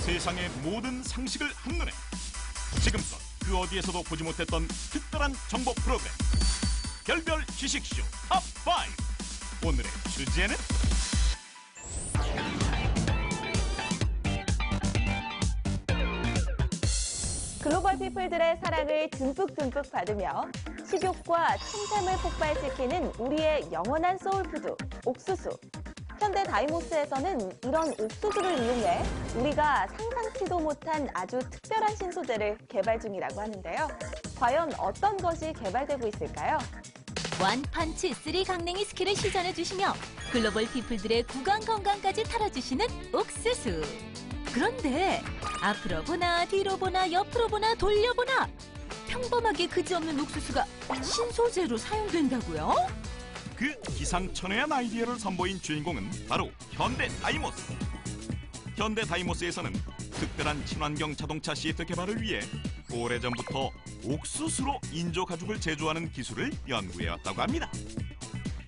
세상의 모든 상식을 한눈에. 지금껏 그 어디에서도 보지 못했던 특별한 정보 프로그램. 별별 지식쇼 top 5 오늘의 주제는? 글로벌 people들의 사랑을 듬뿍듬뿍 받으며 식욕과 침샘을 폭발시키는 우리의 영원한 soul food, 옥수수. 현대 다이모스에서는 이런 옥수수를 이용해 우리가 상상치도 못한 아주 특별한 신소재를 개발 중이라고 하는데요. 과연 어떤 것이 개발되고 있을까요? one punch three 강냉이 스킬을 시전해 주시며 글로벌 people들의 구강 건강까지 털어주시는 옥수수. 그런데 앞으로 보나 뒤로 보나 옆으로 보나 돌려 보나 평범하기 그지없는 옥수수가 신소재로 사용된다고요? 그 기상천외한 아이디어를 선보인 주인공은 바로 현대 다이모스. 현대 다이모스에서는 특별한 친환경 자동차 시트 개발을 위해 오래전부터 옥수수로 인조 가죽을 제조하는 기술을 연구해왔다고 합니다.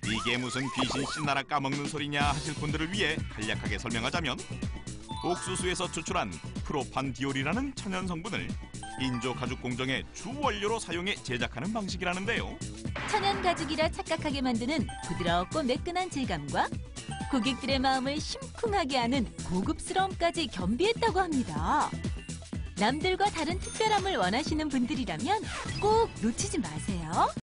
이게 무슨 귀신 씨나락 까먹는 소리냐 하실 분들을 위해 간략하게 설명하자면 옥수수에서 추출한 프로판디올이라는 천연 성분을 인조 가죽 공정의 주 원료로 사용해 제작하는 방식이라는데요. 천연 가죽이라 착각하게 만드는 부드럽고 매끈한 질감과 고객들의 마음을 심쿵하게 하는 고급스러움까지 겸비했다고 합니다. 남들과 다른 특별함을 원하시는 분들이라면 꼭 놓치지 마세요.